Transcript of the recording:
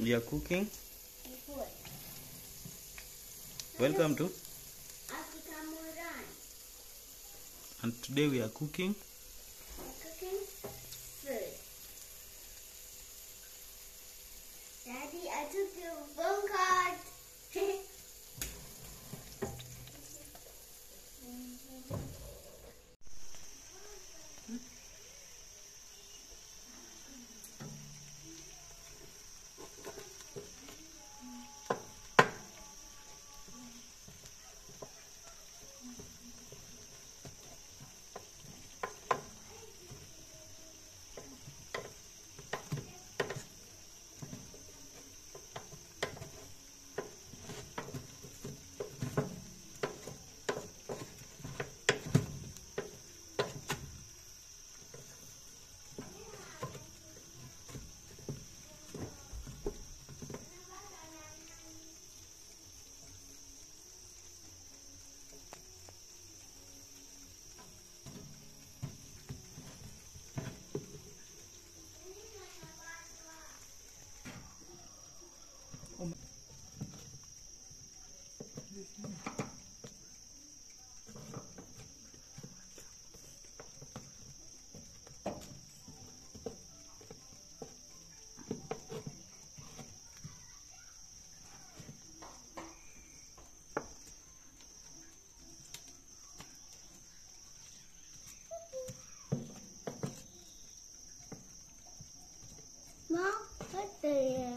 We are cooking. Welcome to. Auntie Cameron. And today we are cooking. Daddy, I took your phone call. 对呀